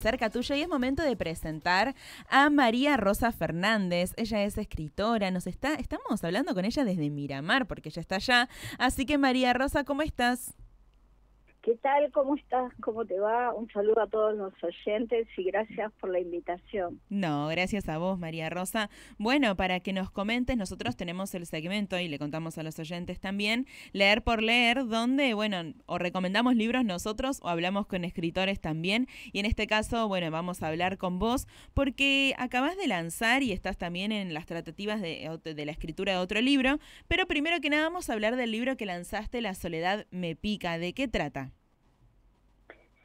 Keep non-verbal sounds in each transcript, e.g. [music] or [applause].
cerca tuyo y es momento de presentar a María Rosa Fernández. Ella es escritora, nos está, estamos hablando con ella desde Miramar porque ella está allá. Así que María Rosa, ¿cómo estás? ¿Qué tal? ¿Cómo estás? ¿Cómo te va? Un saludo a todos los oyentes y gracias por la invitación. No, gracias a vos, María Rosa. Bueno, para que nos comentes, nosotros tenemos el segmento y le contamos a los oyentes también, leer por leer, donde, bueno, o recomendamos libros nosotros o hablamos con escritores también. Y en este caso, bueno, vamos a hablar con vos porque acabas de lanzar y estás también en las tratativas de, de la escritura de otro libro. Pero primero que nada vamos a hablar del libro que lanzaste, La soledad me pica. ¿De qué trata?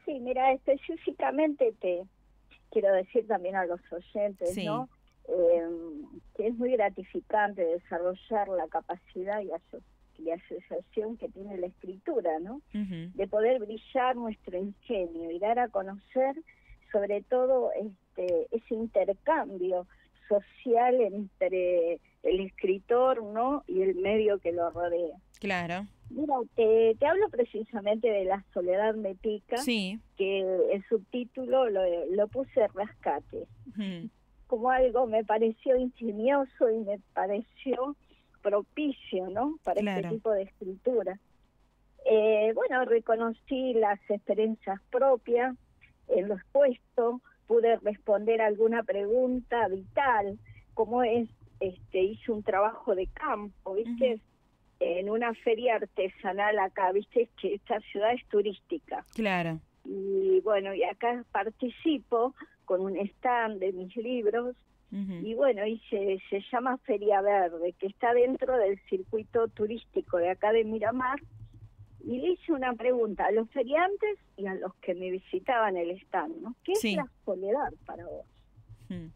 Sí, mira, específicamente te quiero decir también a los oyentes, ¿no? Eh, que es muy gratificante desarrollar la capacidad y, asociación que tiene la escritura, ¿no? De poder brillar nuestro ingenio y dar a conocer sobre todo este ese intercambio social entre el escritor, ¿no? y el medio que lo rodea. Claro. Mira, te, te hablo precisamente de La soledad me pica, sí. que el subtítulo lo, lo puse rescate. Como algo me pareció ingenioso y me pareció propicio, ¿no? Para este tipo de escritura. Eh, bueno, reconocí las experiencias propias en lo expuesto, pude responder alguna pregunta vital, como es, este, hice un trabajo de campo, ¿viste? En una feria artesanal acá, viste que esta ciudad es turística. Claro. Y bueno, y acá participo con un stand de mis libros y bueno, y se, se llama Feria Verde, que está dentro del circuito turístico de acá de Miramar. Y le hice una pregunta a los feriantes y a los que me visitaban el stand, ¿no? ¿Qué es la soledad para vos? Y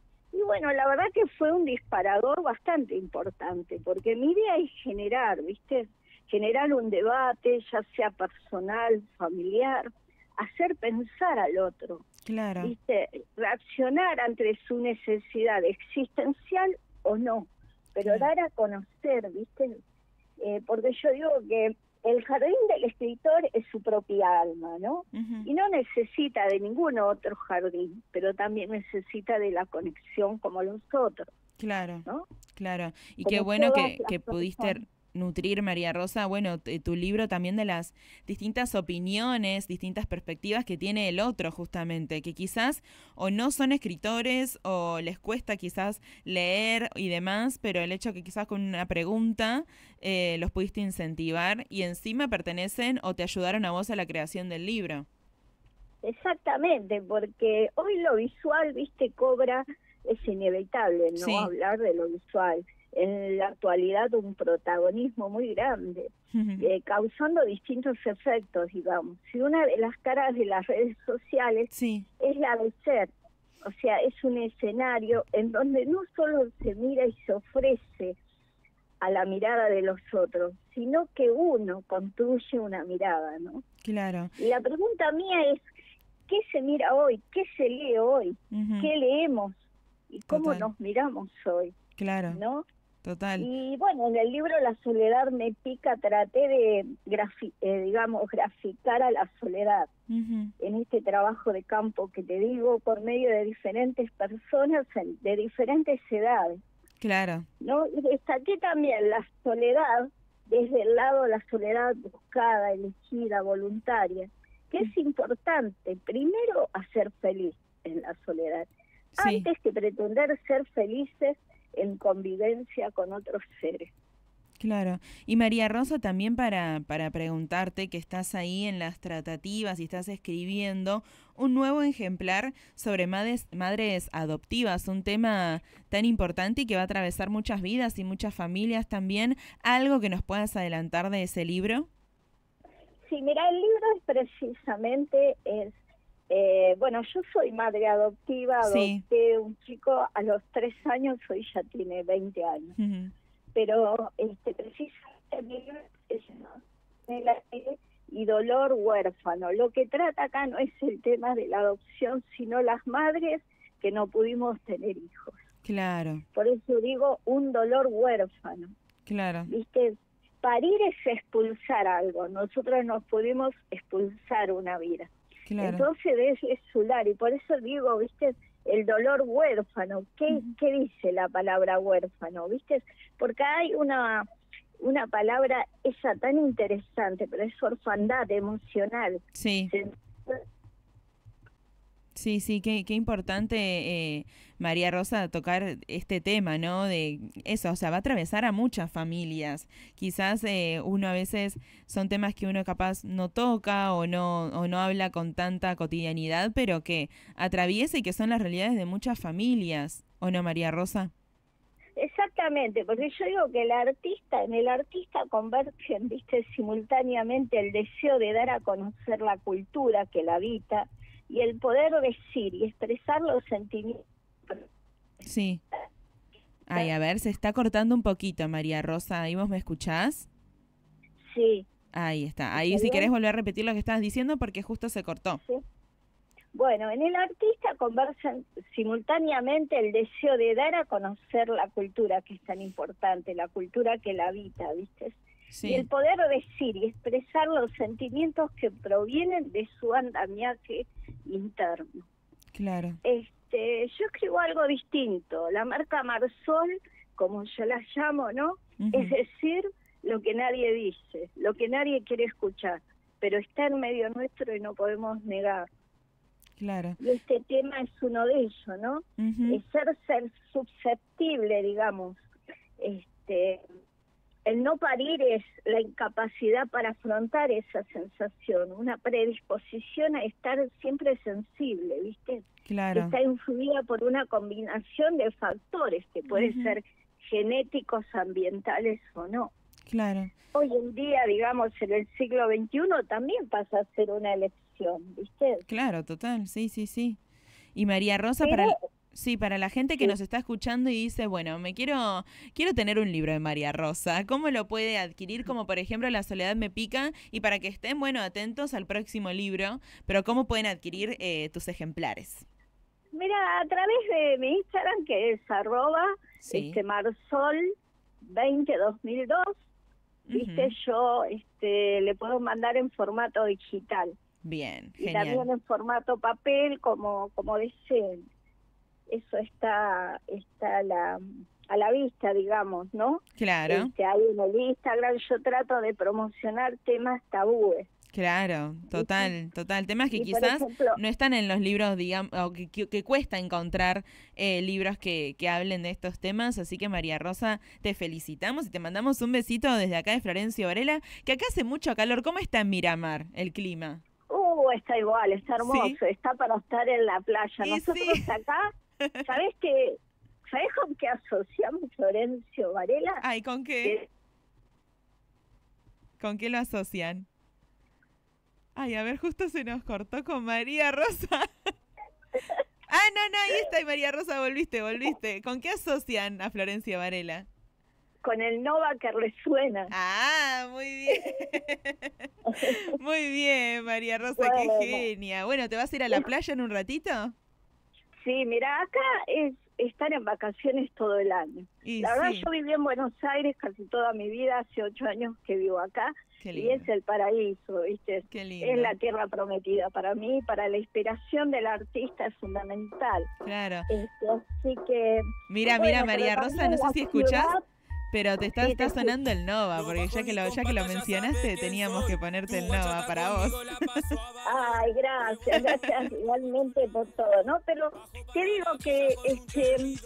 bueno, la verdad que fue un disparador bastante importante, porque mi idea es generar, ¿viste? Generar un debate, ya sea personal, familiar, hacer pensar al otro. Claro. ¿Viste? Reaccionar ante su necesidad existencial o no, pero dar a conocer, ¿viste? Eh, porque yo digo que el jardín del escritor es su propia alma, ¿no? Y no necesita de ningún otro jardín, pero también necesita de la conexión como los otros. Claro, ¿no? claro. Y qué bueno que, que pudiste nutrir, María Rosa, bueno, tu libro también de las distintas opiniones, distintas perspectivas que tiene el otro justamente, que quizás o no son escritores o les cuesta quizás leer y demás, pero el hecho que quizás con una pregunta eh, los pudiste incentivar y encima pertenecen o te ayudaron a vos a la creación del libro. Exactamente, porque hoy lo visual, viste, cobra, es inevitable, ¿no? Hablar de lo visual en la actualidad un protagonismo muy grande, eh, causando distintos efectos, digamos. Si una de las caras de las redes sociales es la de ser, o sea, es un escenario en donde no solo se mira y se ofrece a la mirada de los otros, sino que uno construye una mirada, ¿no? Claro. Y la pregunta mía es, ¿qué se mira hoy? ¿Qué se lee hoy? ¿Qué leemos? ¿Y cómo nos miramos hoy? Claro. ¿No? Total. Y bueno, en el libro La soledad me pica traté de, eh, digamos, graficar a la soledad en este trabajo de campo que te digo por medio de diferentes personas de diferentes edades. Claro. ¿no? Y destaqué también la soledad desde el lado de la soledad buscada, elegida, voluntaria, que es importante primero hacer feliz en la soledad, antes que pretender ser felices en convivencia con otros seres. Claro. Y María Rosa, también para, para preguntarte que estás ahí en las tratativas y estás escribiendo un nuevo ejemplar sobre madres, madres adoptivas, un tema tan importante y que va a atravesar muchas vidas y muchas familias también. ¿Algo que nos puedas adelantar de ese libro? Sí, mira, el libro es precisamente es eh, bueno, yo soy madre adoptiva, adopté un chico a los tres años, hoy ya tiene 20 años. Pero este precisamente es y dolor huérfano. Lo que trata acá no es el tema de la adopción, sino las madres que no pudimos tener hijos. Claro. Por eso digo un dolor huérfano. Claro. ¿Viste? Parir es expulsar algo. Nosotros nos pudimos expulsar una vida Entonces es, es y por eso digo, viste, el dolor huérfano. ¿Qué, ¿Qué dice la palabra huérfano? ¿Viste? Porque hay una una palabra esa tan interesante, pero es orfandad emocional. Sí. Sí, sí, qué, qué importante, eh, María Rosa, tocar este tema, ¿no? De eso, o sea, va a atravesar a muchas familias. Quizás eh, uno a veces son temas que uno capaz no toca o no, o no habla con tanta cotidianidad, pero que atraviesa y que son las realidades de muchas familias, ¿o no, María Rosa? Exactamente, porque yo digo que el artista, en el artista convergen, [laughs] viste, simultáneamente el deseo de dar a conocer la cultura que la habita y el poder decir y expresar los sentimientos. Sí. Ay, a ver, se está cortando un poquito, María Rosa. ¿Ahí vos me escuchás? Sí. Ahí está. Ahí si querés volver a repetir lo que estabas diciendo porque justo se cortó. Sí. Bueno, en el artista conversan simultáneamente el deseo de dar a conocer la cultura que es tan importante, la cultura que la habita, ¿viste? Y el poder decir y expresar los sentimientos que provienen de su andamiaje interno. Claro. Este, yo escribo algo distinto. La marca Marsol, como yo la llamo, ¿no? Es decir, lo que nadie dice, lo que nadie quiere escuchar, pero está en medio nuestro y no podemos negar. Claro. Y este tema es uno de ellos, ¿no? Es ser, ser susceptible, digamos. Este, el no parir es la incapacidad para afrontar esa sensación, una predisposición a estar siempre sensible, ¿viste? Claro. Está influida por una combinación de factores que pueden ser genéticos, ambientales o no. Claro. Hoy en día, digamos, en el siglo XXI también pasa a ser una elección ¿viste? Claro, total, sí, sí, sí. Y María Rosa, para, sí, para la gente que nos está escuchando y dice, bueno, me quiero, quiero tener un libro de María Rosa, ¿cómo lo puede adquirir? Como por ejemplo La Soledad me pica, y para que estén, bueno, atentos al próximo libro, pero ¿cómo pueden adquirir eh, tus ejemplares? Mira, a través de mi Instagram, que es arroba este, marsol 20 2002, viste, yo este, le puedo mandar en formato digital. Bien, genial. Y también en formato papel, como, como deseen. Eso está, está a la, a la vista, digamos, ¿no? Claro. Este, ahí en el Instagram yo trato de promocionar temas tabúes. Claro, total, total. Temas que quizás no están en los libros, digamos, o que, que, cuesta encontrar eh, libros que, que, hablen de estos temas. Así que María Rosa, te felicitamos y te mandamos un besito desde acá de Florencio Varela, que acá hace mucho calor. ¿Cómo está en Miramar el clima? está igual, está hermoso, está para estar en la playa. Nosotros acá, [laughs] ¿sabes qué? ¿Sabes con qué asociamos Florencio Varela? Ay, ¿con qué? ¿Con qué lo asocian? Ay, a ver, justo se nos cortó con María Rosa. [laughs] ah, no, no, ahí está, María Rosa, volviste, volviste. ¿Con qué asocian a Florencio Varela? con el Nova que resuena. Ah, muy bien. [laughs] muy bien, María Rosa, qué genia. Bueno, ¿te vas a ir a la playa en un ratito? Sí, mira, acá es estar en vacaciones todo el año. la verdad, yo viví en Buenos Aires casi toda mi vida, hace ocho años que vivo acá. Y es el paraíso, ¿viste? Es la tierra prometida para mí, para la inspiración del artista es fundamental. Claro. Este, así que. Mira, mira, María Rosa, no sé si escuchás. Pero te está, está sonando el Nova, porque ya que lo, ya que lo mencionaste, teníamos que ponerte el Nova para vos. Ay, [laughs] gracias, gracias igualmente por todo, ¿no? Pero te digo que este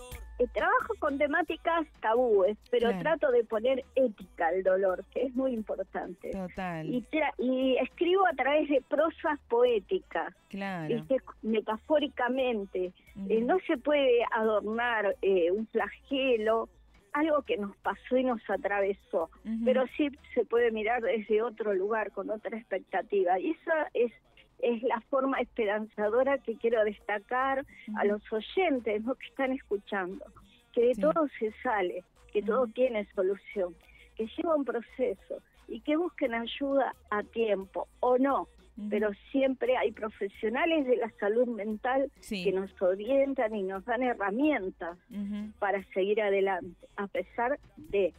eh, trabajo con temáticas tabúes, pero trato de poner ética al dolor, que es muy importante. Total. Y, y escribo a través de prosas poéticas, claro. metafóricamente. Eh, no se puede adornar eh, un flagelo algo que nos pasó y nos atravesó, pero sí se puede mirar desde otro lugar, con otra expectativa. Y esa es, es la forma esperanzadora que quiero destacar a los oyentes ¿no? que están escuchando, que de todo se sale, que todo tiene solución, que lleva un proceso y que busquen ayuda a tiempo o no, pero siempre hay profesionales de la salud mental que nos orientan y nos dan herramientas para seguir adelante, a pesar de...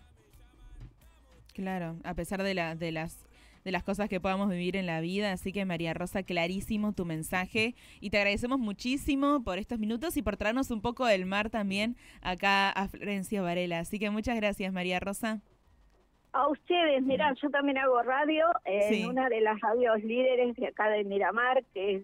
Claro, a pesar de, la, de las de las cosas que podamos vivir en la vida. Así que María Rosa, clarísimo tu mensaje y te agradecemos muchísimo por estos minutos y por traernos un poco del mar también acá a Florencia Varela. Así que muchas gracias María Rosa. A ustedes, mira, yo también hago radio en una de las radios líderes de acá de Miramar, que es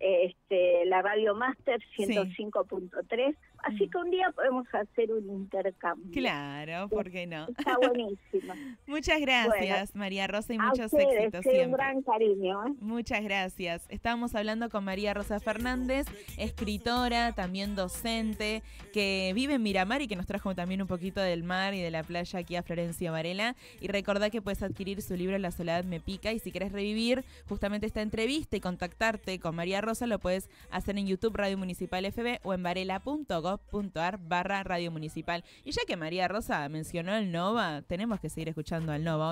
este, la Radio Master 105.3. Así que un día podemos hacer un intercambio. Claro, ¿por qué no? Está buenísimo. [laughs] Muchas gracias, María Rosa, y muchos éxitos siempre. Un gran cariño. ¿eh? Muchas gracias. Estábamos hablando con María Rosa Fernández, escritora, también docente, que vive en Miramar y que nos trajo también un poquito del mar y de la playa aquí a Florencia Varela. Y recordá que puedes adquirir su libro La soledad me pica y si querés revivir justamente esta entrevista y contactarte con María Rosa, lo puedes hacer en YouTube Radio Municipal FB o en varela.gov .ar barra Radio Municipal. Y ya que María Rosa mencionó el Nova, tenemos que seguir escuchando al Nova,